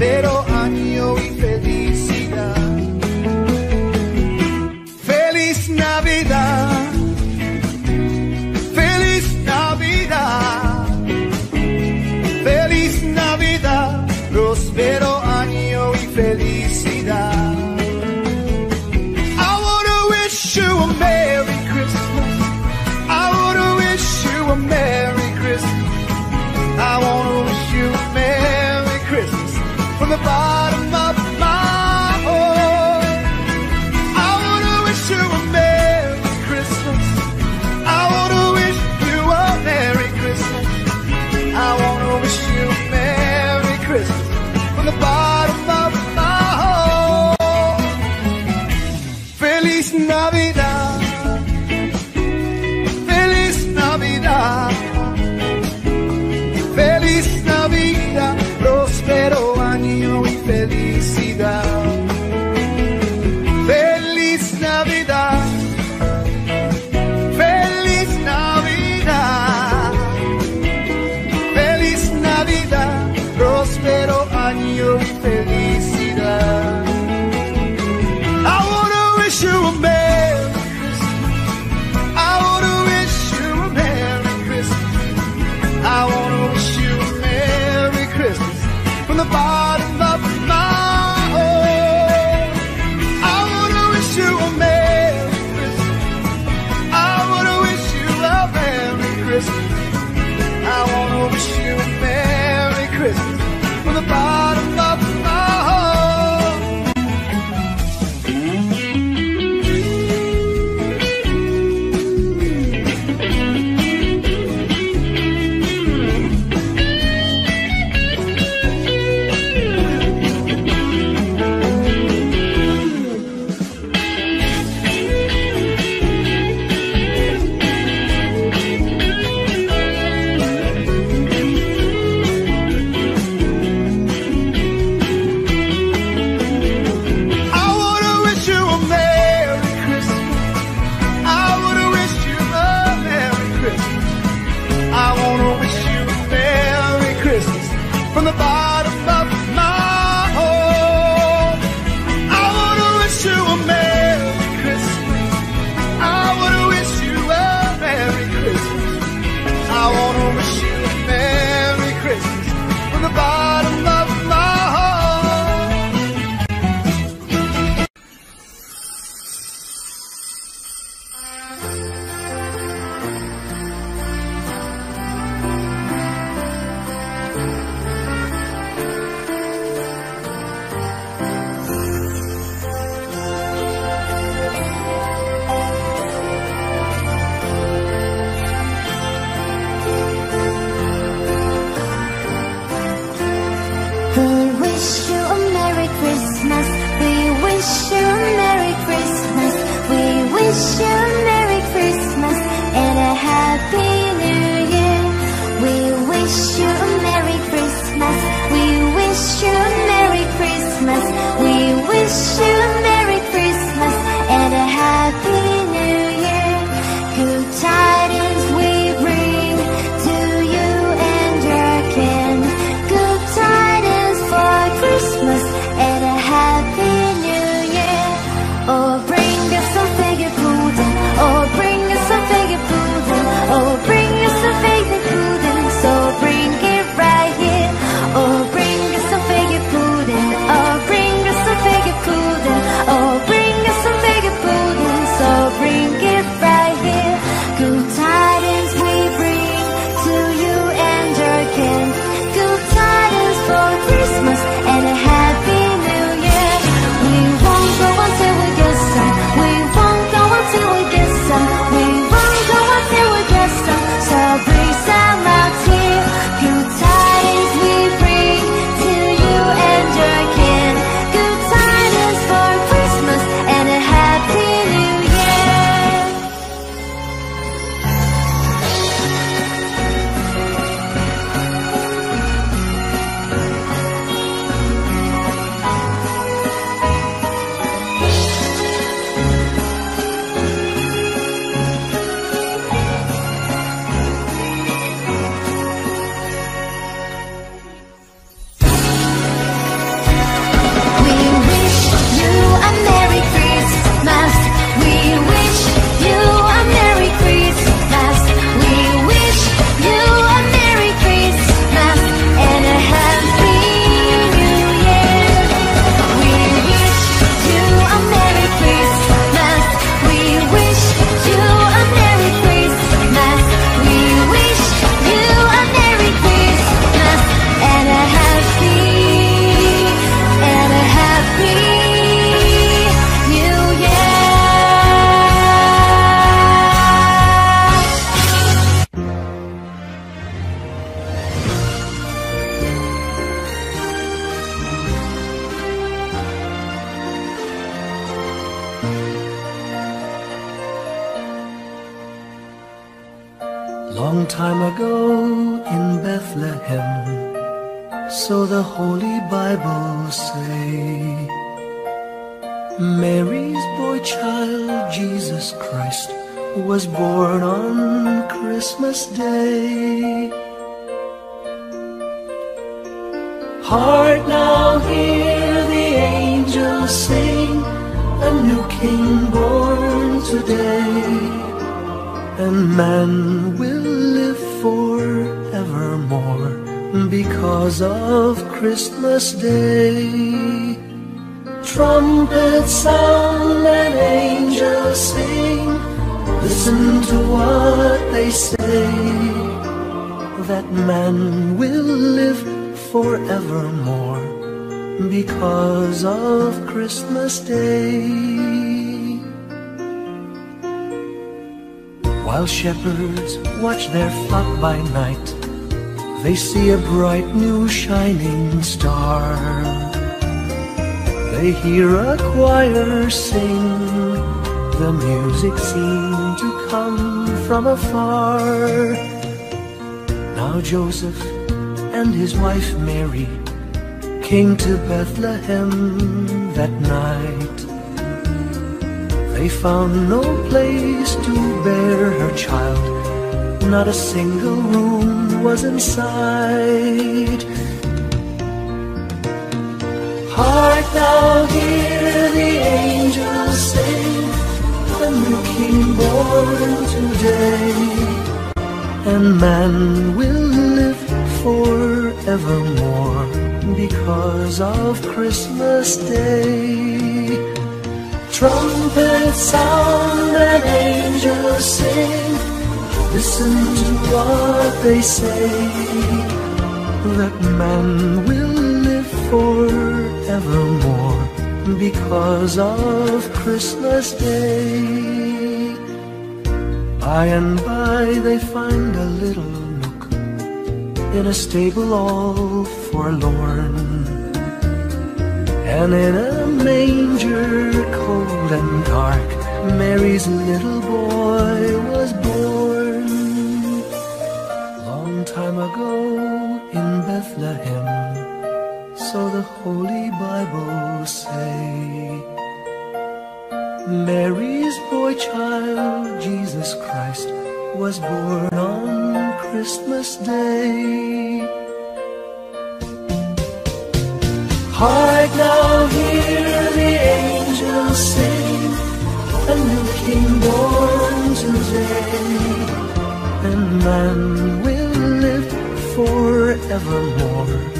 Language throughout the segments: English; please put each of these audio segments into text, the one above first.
pero show Listen to what they say. That man will live forevermore because of Christmas Day. While shepherds watch their flock by night, they see a bright new shining star. They hear a choir sing, the music seemed to come from afar. Now Joseph and his wife Mary came to Bethlehem that night. They found no place to bear her child, not a single room was in sight. Hark thou hear the angels sing, new king born today, and man will live forevermore because of Christmas Day. Trumpets sound and angels sing, listen to what they say, that man will live forevermore because of Christmas Day. By and by they find a little nook in a stable all forlorn. And in a manger cold and dark, Mary's little boy was born. Long time ago in Bethlehem, so the Holy Bible say. Mary's boy child, Jesus Christ, was born on Christmas Day. Hark now, hear the angels sing, a new king born today, and man will live forevermore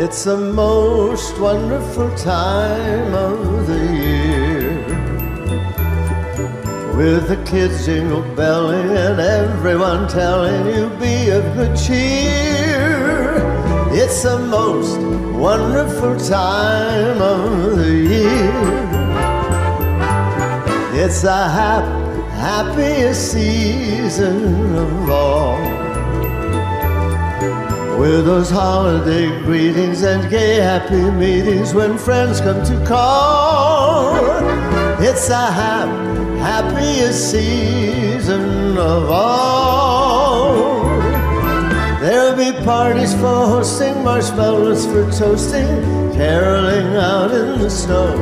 It's the most wonderful time of the year. With the kids jingle belling and everyone telling you be of good cheer. It's the most wonderful time of the year. It's the hap- happiest season of all. With those holiday greetings and gay happy meetings when friends come to call. It's the hap- happiest season of all. There'll be parties for hosting, marshmallows for toasting, caroling out in the snow.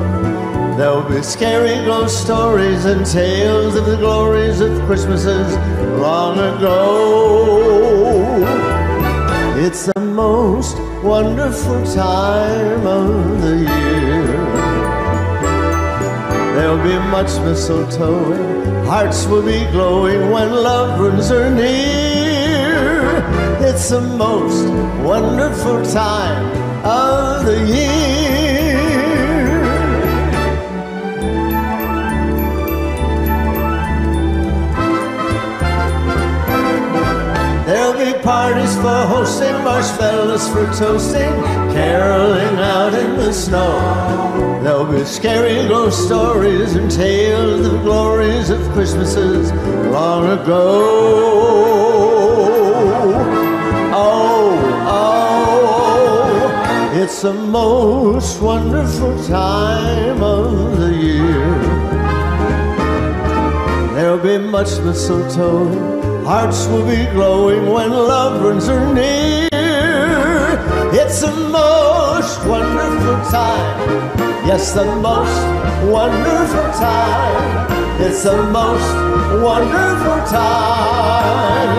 There'll be scary ghost stories and tales of the glories of Christmases long ago. It's the most wonderful time of the year. There'll be much mistletoeing, hearts will be glowing when loved ones are near. It's the most wonderful time of the year. parties for hosting, marshmallows for toasting, caroling out in the snow. There'll be scary ghost stories and tales of glories of Christmases long ago. Oh, oh, it's the most wonderful time of the year. There'll be much mistletoe Hearts will be glowing when lovers are near. It's the most wonderful time. Yes, the most wonderful time. It's the most wonderful time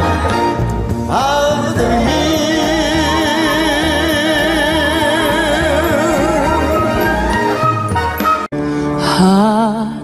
of the year. Ah.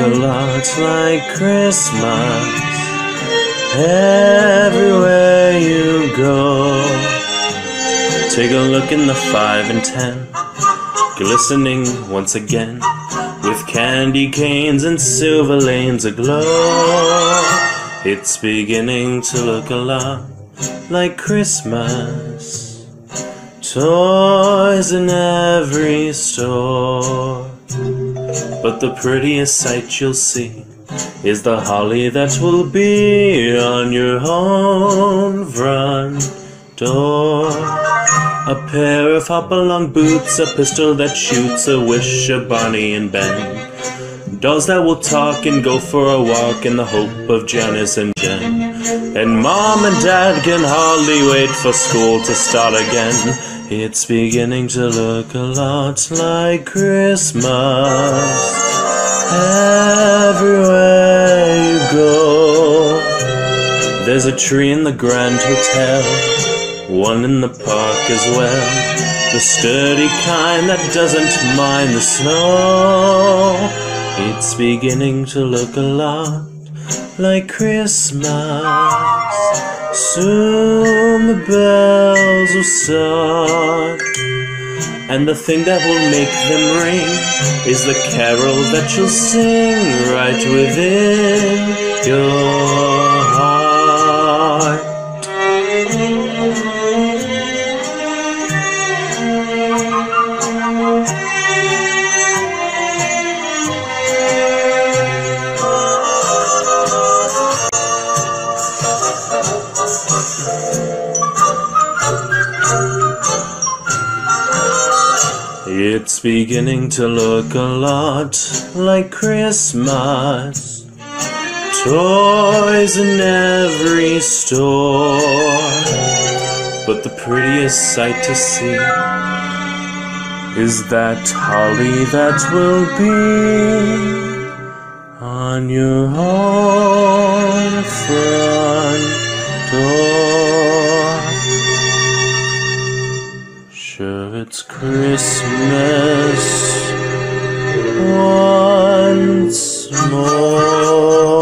A lot like Christmas everywhere you go. Take a look in the five and ten, glistening once again with candy canes and silver lanes aglow. It's beginning to look a lot like Christmas. Toys in every store. But the prettiest sight you'll see is the holly that will be on your own front door. A pair of hop-along boots, a pistol that shoots, a wish of Bonnie and Ben. Dolls that will talk and go for a walk in the hope of Janice and Jen. And mom and dad can hardly wait for school to start again. It's beginning to look a lot like Christmas everywhere you go. There's a tree in the Grand Hotel, one in the park as well. The sturdy kind that doesn't mind the snow. It's beginning to look a lot like Christmas. Soon the bells will start. And the thing that will make them ring is the carol that you'll sing right within your It's beginning to look a lot like Christmas. Toys in every store. But the prettiest sight to see is that holly that will be on your own front door. Christmas once more.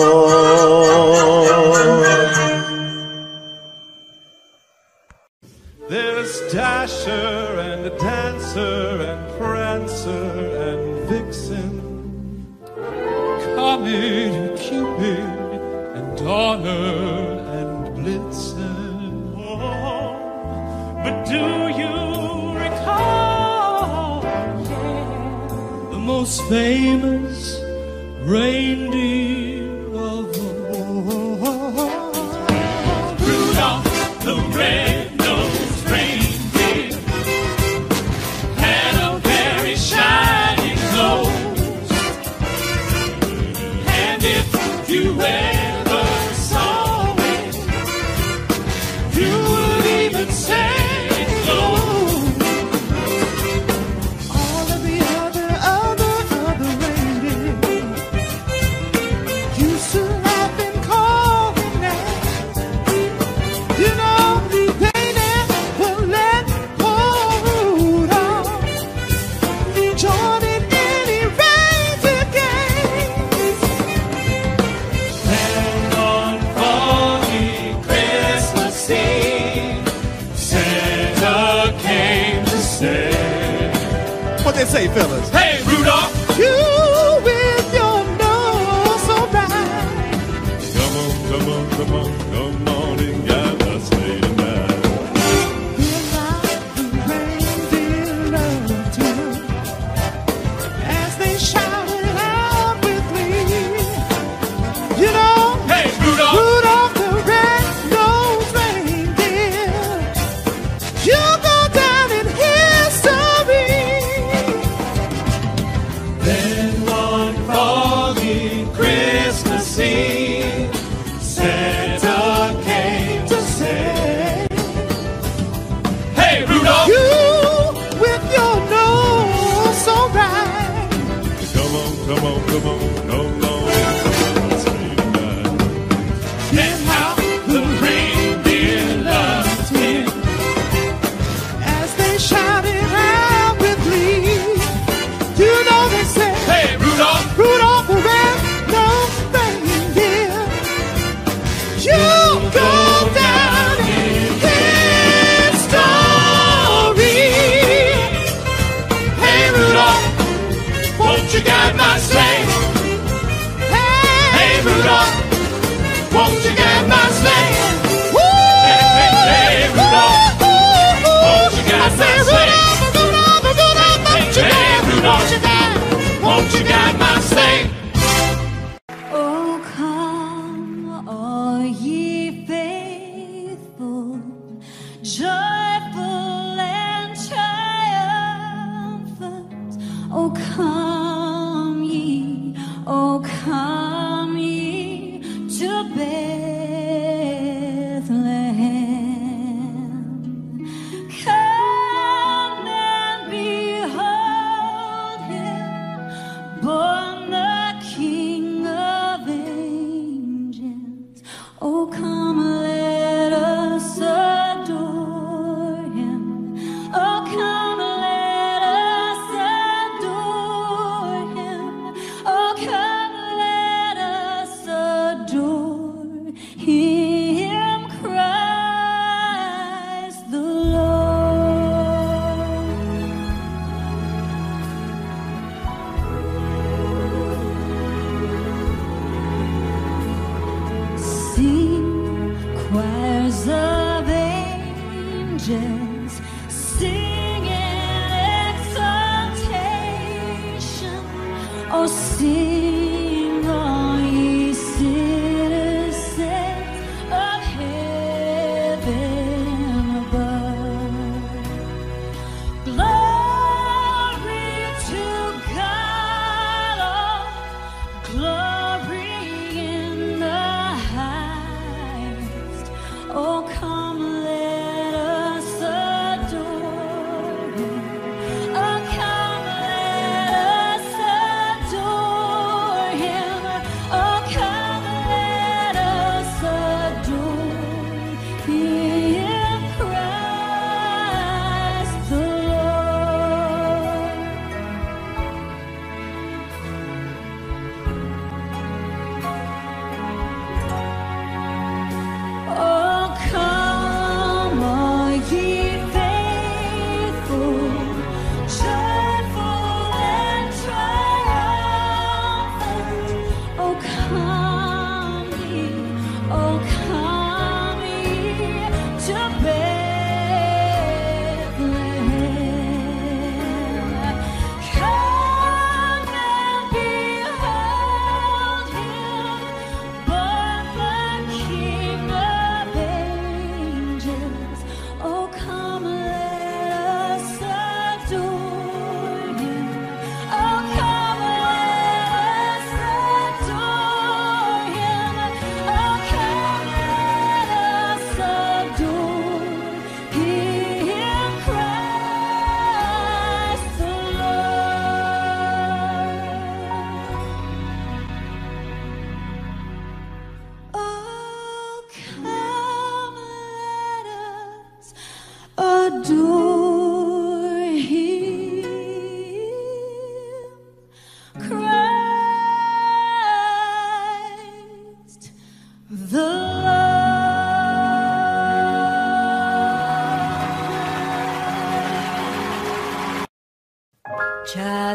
Oh,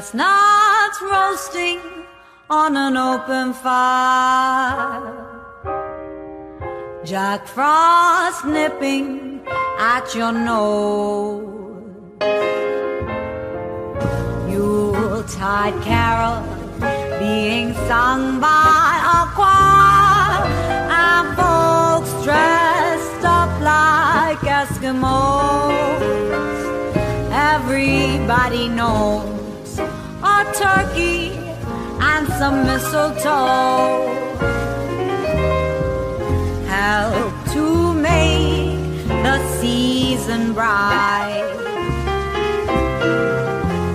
Chestnuts roasting on an open fire. Jack Frost nipping at your nose. Yuletide carol being sung by a choir. And folks dressed up like Eskimos. Everybody knows turkey and some mistletoe help to make the season bright.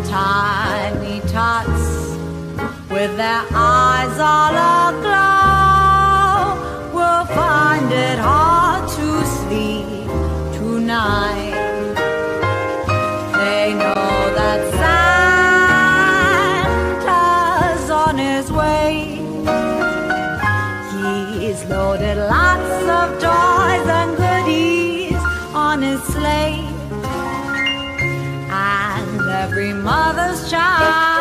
Tiny tots with their eyes all aglow on his way. He's loaded lots of toys and goodies on his sleigh. And every mother's child